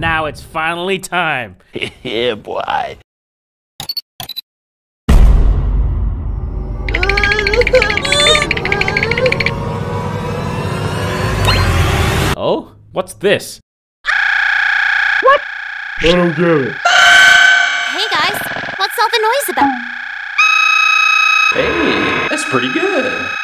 now it's finally time. yeah, boy. Oh? What's this? What? I don't get it. Hey guys, what's all the noise about? Hey, that's pretty good.